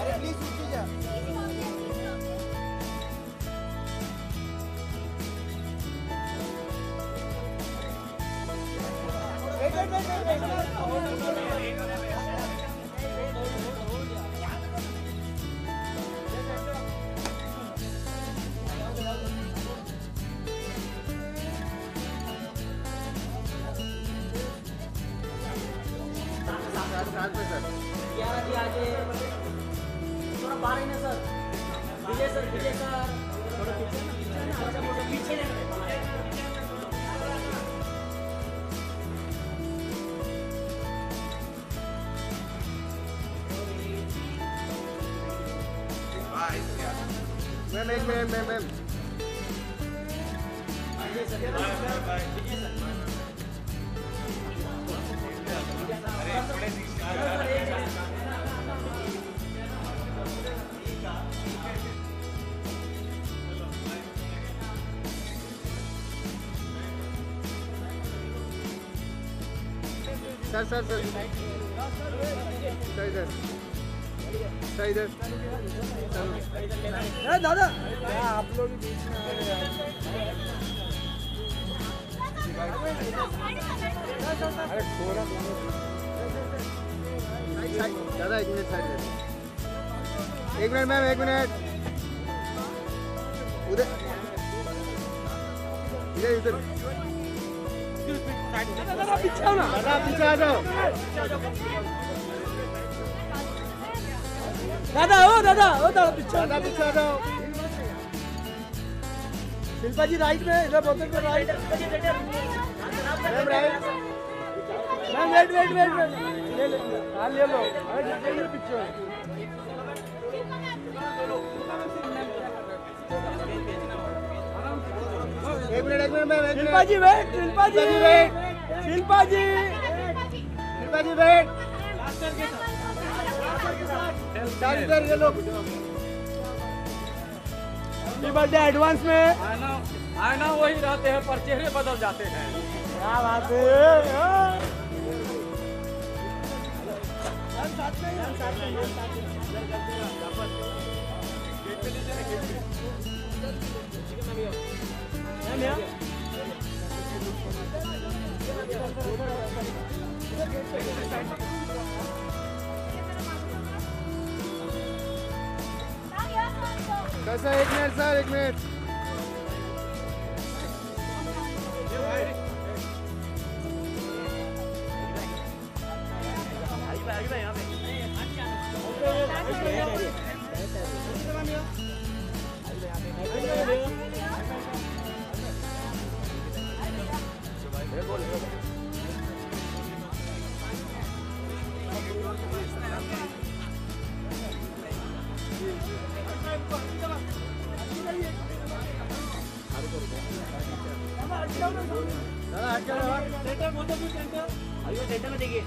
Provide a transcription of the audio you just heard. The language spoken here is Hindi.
अरे प्लीज उठी जा वेट वेट वेट वेट आगे? थोड़ा बाहर ना sir. Vijay sir Vijay sir. थोड़ा पीछे अच्छा मोटे पीछे नहीं मैम एक minute ma'am ma'am. Vijay sir Vijay sir. Sir sir sir. Sir. इधर सर। दादा। आप लोग बीच में आ रहे हैं। अरे थोड़ा दादा एक मिनट साइड। एक मिनट मैम एक मिनट उधर इधर इधर दादा दादा ओ दादा ओ दादा पीछे। दादा पीछे जाओ शिल्पा जी राइट में इधर बोतल right right wait wait wait wait ले ले हाँ ले लो एक मिनट एक मिनट एक Shilpa ji wait Shilpa ji wait. Shilpa ji Shilpa ji wait चार इधर ये बर्थडे एडवांस में आना आना वही रहते हैं, पर चेहरे बदल जाते हैं क्या बात है हाँ। मैम यहाँ सर सर एक मिनट सर एक मिनट दादा हट जाओ अभी सेंटर में देखिए